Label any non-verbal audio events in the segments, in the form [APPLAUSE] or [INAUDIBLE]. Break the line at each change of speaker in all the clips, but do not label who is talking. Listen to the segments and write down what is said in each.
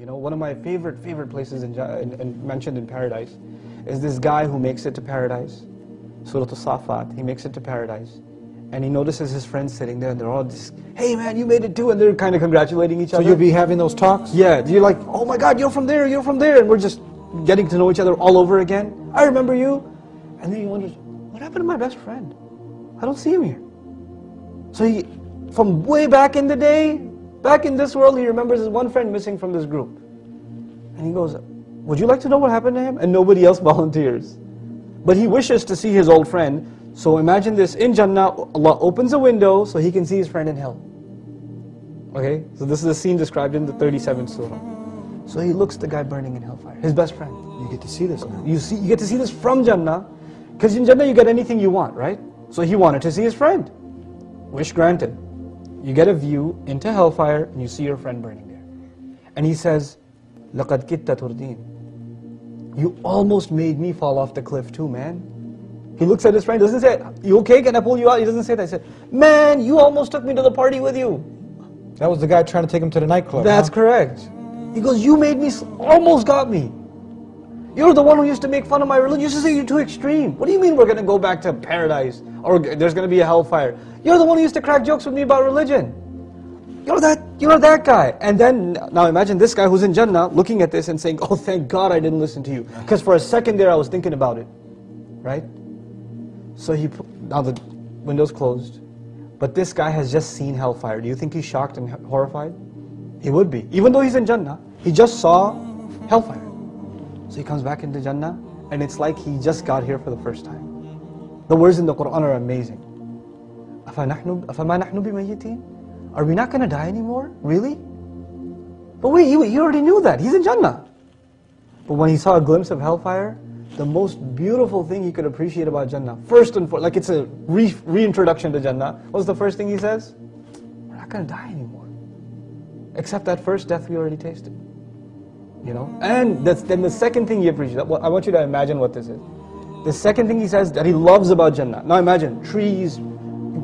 You know, one of my favorite, favorite places in, in, in, mentioned in paradise is this guy who makes it to paradise. Surah Al-Safat, he makes it to paradise. And he notices his friends sitting there and they're all just, hey man, you made it too. And they're kind of congratulating each
So
other.
So you'll be having those talks?
Yeah, you're like, oh my God, you're from there, you're from there, and we're just getting to know each other all over again. I remember you. And then you wonder, what happened to my best friend? I don't see him here. So he, from way back in the day, back in this world, he remembers his one friend missing from this group. And he goes, would you like to know what happened to him? And nobody else [LAUGHS] volunteers. But he wishes to see his old friend. So imagine this, in Jannah, Allah opens a window so he can see his friend in hell. Okay, so this is a scene described in the 37th surah. So he looks the guy burning in hellfire, his best friend.
You get to see this now.
You see, you get to see this from Jannah, because in Jannah you get anything you want, right? So he wanted to see his friend. Wish granted You get a view into hellfire and you see your friend burning there. And he says, لَقَدْ كِتَّ تُرْدِينَ You almost made me fall off the cliff too, man. He looks at his friend, doesn't say, you okay, can I pull you out? He doesn't say that. He said, man, you almost took me to the party with you.
That was the guy trying to take him to the nightclub.
That's
huh?
correct. He goes, you made me, s- almost got me. You're the one who used to make fun of my religion. You used to say you're too extreme. What do you mean we're going to go back to paradise? Or there's going to be a hellfire? You're the one who used to crack jokes with me about religion. You're that, you're that guy. And then, now imagine this guy who's in Jannah looking at this and saying, oh thank God I didn't listen to you. Because for a second there I was thinking about it. Right? So he, now the window's closed. But this guy has just seen hellfire. Do you think he's shocked and horrified? He would be. Even though he's in Jannah, he just saw hellfire. So he comes back into Jannah and it's like he just got here for the first time. The words in the Quran are amazing. Are we not going to die anymore? Really? But wait, you, you already knew that. He's in Jannah. But when he saw a glimpse of hellfire, the most beautiful thing he could appreciate about Jannah, first and foremost, like it's a re reintroduction to Jannah, what's the first thing he says? We're not going to die anymore. Except that first death we already tasted. You know? And that's, then the second thing he appreciates, I want you to imagine what this is. The second thing he says that he loves about Jannah. Now imagine, trees,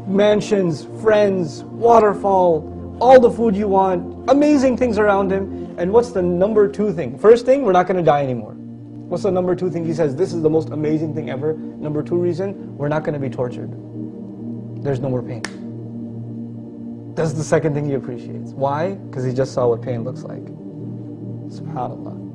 mansions, friends, waterfall, all the food you want, amazing things around him. And what's the number two thing? First thing, we're not going to die anymore. What's the number two thing? He says, this is the most amazing thing ever. Number two reason, we're not going to be tortured. There's no more pain. That's the second thing he appreciates. Why? Because he just saw what pain looks like. سبحان الله.